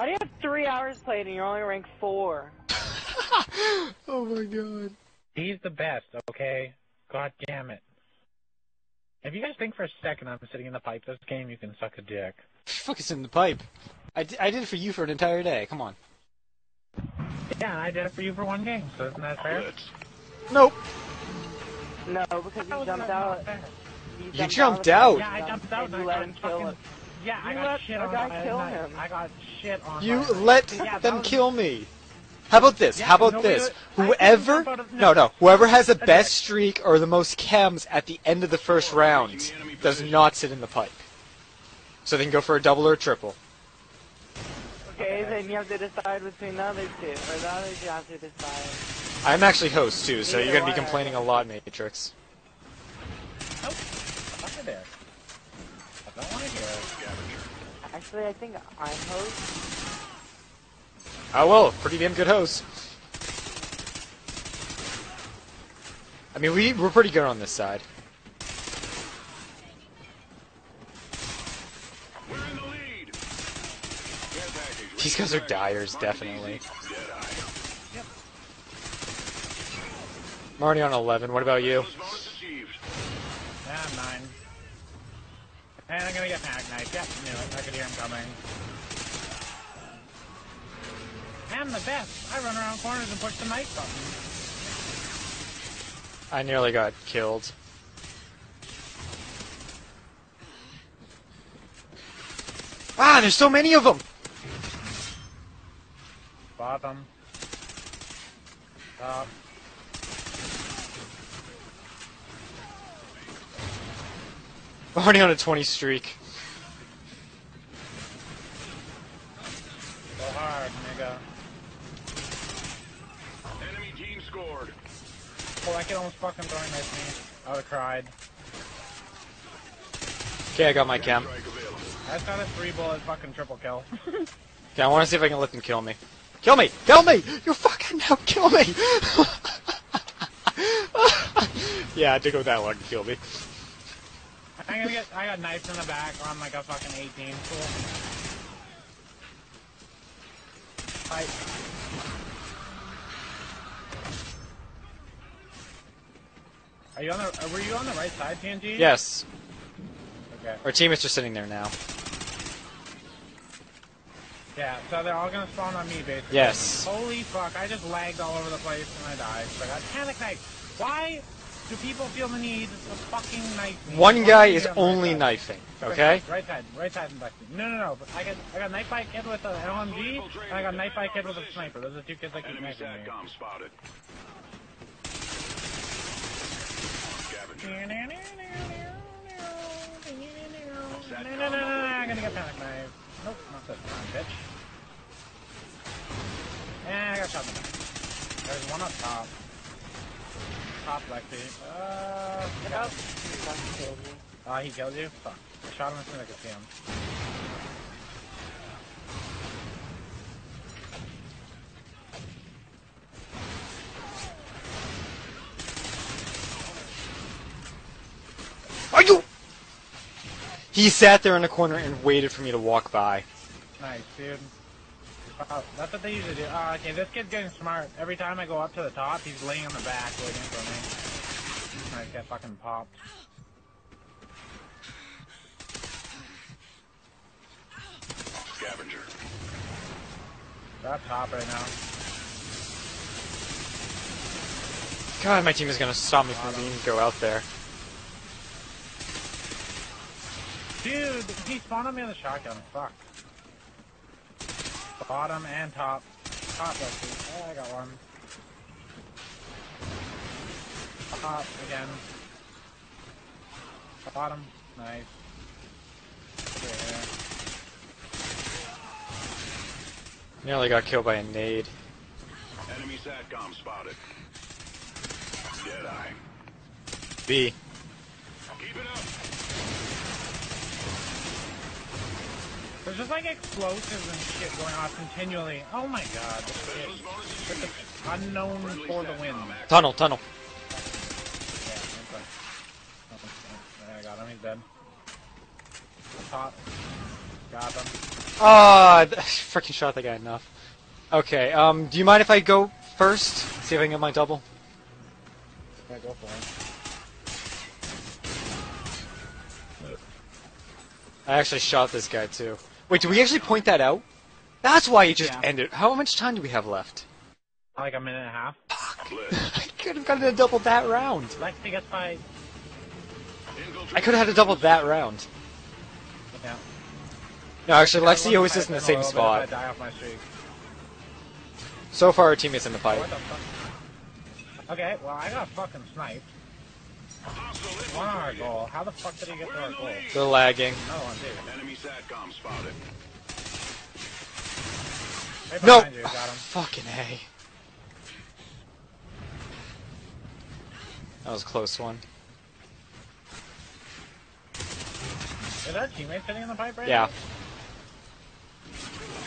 How do you have three hours played and you're only ranked four? oh my god. He's the best, okay? God damn it. If you guys think for a second I'm sitting in the pipe this game, you can suck a dick. Fuck is in the pipe. I, d- I did it for you for an entire day. Come on. Yeah, I did it for you for one game, so isn't that fair? Nope. No, because How you jumped out. not fair? You jumped the out. Yeah, I jumped out and and you I let him kill fucking- him. Yeah, I got let shit a on guy kill I- him. I got shit on You let Yeah, them was- kill me. How about this? Yeah, How about this? would- Whoever, think about it- no, no, whoever has the best streak or the most KEMs at the end of the first round does not sit in the pipe. So they can go for a double or a triple. Okay, then you have to decide between the other two. Or the other two have to decide. I'm actually host too, so Either you're gonna be complaining a lot, Matrix. Oh, nope. Fuck there. I don't want to hear it. Actually, I think I'm host. Oh well, pretty damn good host. I mean, we we're pretty good on this side. These guys are dyers, definitely. I'm already on 11. What about you? Bonus bonus achieved. Yeah, I'm nine. And I'm gonna get Mag Knife. Yep, knew it. I could hear him coming. I'm the best. I run around corners and push the knife button. I nearly got killed. Ah, there's so many of them. Bottom. Top. Already on a 20 streak. Go hard, nigga. Enemy team scored. Oh, that kid almost fucking throwing at me. I would've cried. Okay, I got my cam. That's available. I just got a three bullet fucking triple kill. Okay, I want to see if I can let them kill me. Kill me! Kill me! You fucking now kill me! yeah, I had to go that one to kill me. I'm gonna get. I got knives in the back on like a fucking 18. Cool. Fight. Are you on the? Were you on the right side, TNG? Yes, Okay. our teammates are sitting there now. Yeah. So they're all gonna spawn on me, basically. Yes. Holy fuck! I just lagged all over the place and I died. So I got panic knife. Why do people feel the need to fucking knife me? One guy is on the right only knifing, Right okay? side, Right side, right side, and left. No, no, no. But I got, I got knife by a kid with an LMG, and I got knife by kid with a sniper. Those are the two kids I keep Enemy knifing me. Spotted. Scavenger. No, no, no, no, no, I'm gonna get panic knife. Nope, not this time, bitch. And I got shot in the back. There's one up top. Top Lexi. Uh, Look out. He me. uh, he killed you? Fuck. I shot him as soon as I could see him. Are you? He sat there in the corner and waited for me to walk by. Nice, dude. Uh, that's what they usually do. Uh, okay, this kid's getting smart. Every time I go up to the top, he's laying on the back waiting for me. I get fucking popped. Scavenger. They're up top right now. God, my team is gonna stop me from being go out there. Dude, he spawned on me on the shotgun. Fuck. Bottom and top. Top, let's. Oh, I got one. Top again. Bottom. Nice. Okay, yeah. Nearly got killed by a nade. Enemy SATCOM spotted. Deadeye. B. Keep it up. There's just like explosives and shit going off continually. Oh my god, shit. Bonus bonus This achieved. is unknown for the win. Tunnel, tunnel. Yeah. Oh, I got him, he's dead. Top. Got him. Ah, th- freaking shot the guy enough. Okay, um, do you mind if I go first? See if I can get my double. Yeah, go for it. I actually shot this guy too. Wait, did we actually point that out? That's why you just Yeah. ended. How much time do we have left? Like a minute and a half. Blitz. I could have gotten a double that round. Lexi gets by. I could have had a double that round. Yeah. No, actually, I Lexi always is in the same little bit if I spot. die off my. So far, our teammate's in the the fuck? Okay, well I got fucking sniped. Hostile One on our goal. How the fuck did he get to We're our in the goal? lead. They're lagging. Another one too. Enemy SATCOM spotted. Right No! behind you, got him. Fucking A. That was a close one. Is that teammate sitting in the pipe right Yeah. now?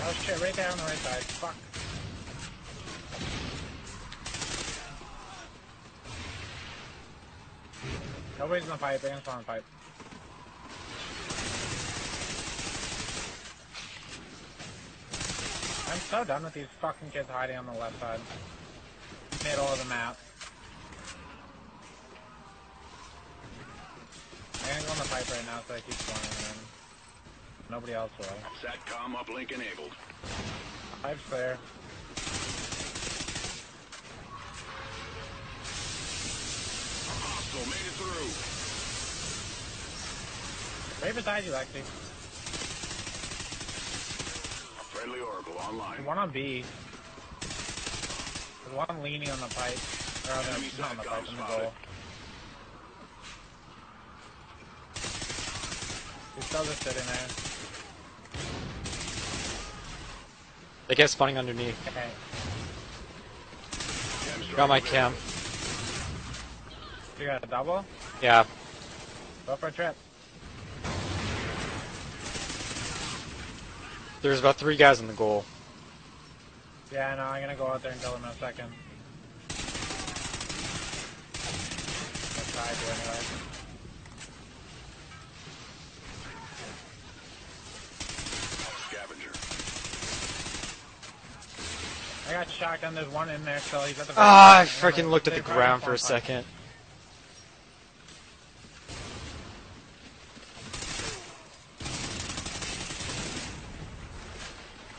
Oh shit, right there on the right side. Fuck. Nobody's in the pipe, Anne's on the pipe. I'm so done with these fucking kids hiding on the left side. Middle of the map. Go on the pipe right now so I keep and then nobody else will. SATCOM uplink enabled. Pipe's clear. Hostile made it through. Right beside you, Lexi. Friendly Oracle online. One on B. There's one leaning on the pipe. Or on the, not on the pipe, on the SATCOM goal. He's still just sitting there. They kept spawning underneath. Okay. Got my available. cam. You got a double? Yeah. Go for a trip. There's about three guys in the goal. Yeah, I know. I'm gonna go out there and kill him in a second. I'll try to anyway. Scavenger. I got shotgun. There's one in there still. He's at the. Ah, I freaking looked at the ground for a spawned pipe. second.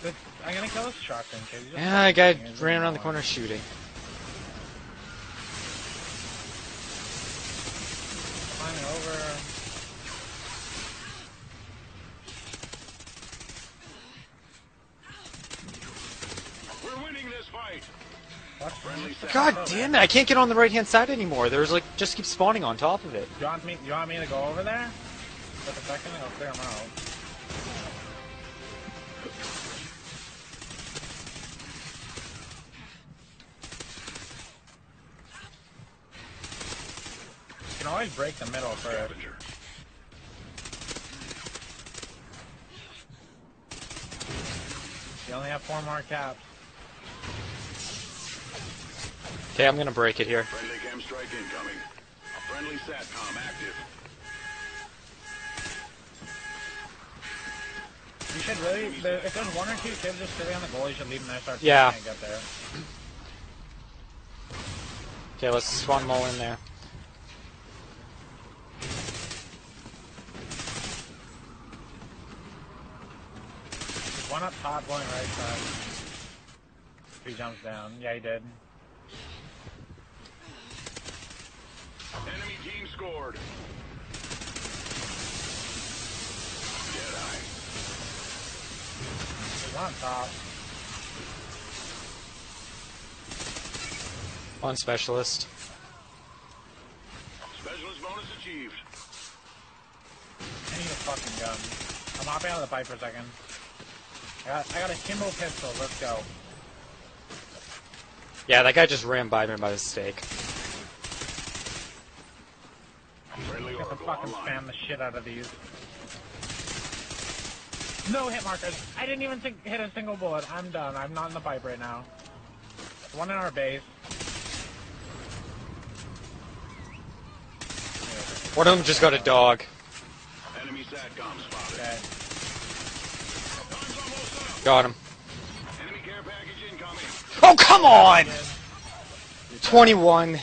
This- I'm gonna kill this shotgun kid. He's just Yeah, a guy ran around the annoying. corner shooting. Climbing over. We're winning this fight. What? Friendly God damn it! I can't get on the right hand side anymore. There's like just keep spawning on top of it. You want me? You want me to go over there? For a second, I'll clear him out. Can always break the middle first. Scavenger. You only have four more caps. Okay, I'm gonna break it here. Friendly KEM strike incoming. Friendly SATCOM active. You should really, there, if there's one or two kids just sitting on the goal, you should leave them there. Start Yeah. and get there. Okay, let's spawn them all in there. One up top going right side. If he jumps down. Yeah, he did. Enemy team scored. Jedi. There's one up top. One specialist. Specialist bonus achieved. I need a fucking gun. I'm hopping out of the pipe for a second. I got, I got a Kimbo pistol. Let's go. Yeah, that guy just ran by me by mistake. Friendly Got to fucking spam the shit out of these. No hit markers. I didn't even think, hit a single bullet. I'm done. I'm not in the pipe right now. One in our base. One of them just got a dog. Enemy SATCOM spotted. Okay. Time's Got him. Enemy care package incoming. Oh, come on! 21.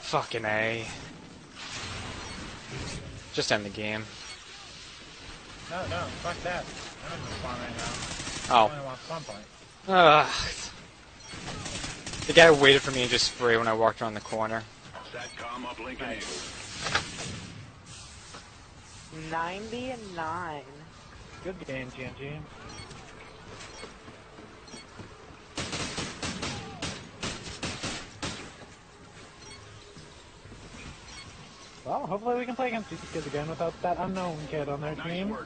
Fucking A. Just end the game. No, no, fuck that. I don't just spawn right now. Oh. only want spawn point. Ugh. The guy waited for me to just spray when I walked around the corner. Satcom uplink enabled. 90 and 9. Good game, TNT. Well, hopefully we can play against these kids again without that unknown kid on their Nice team. work,